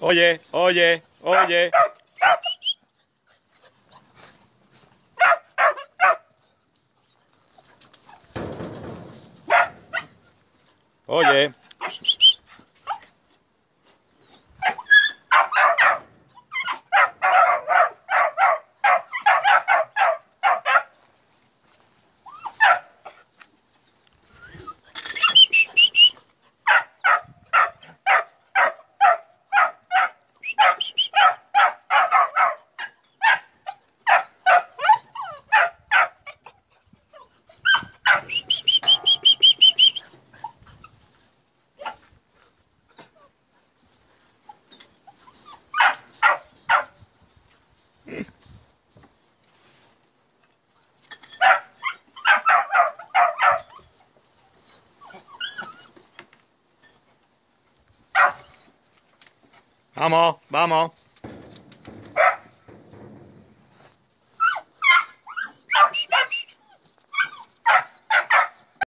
Oye, oye, oye. Oye. Vamos, vamos.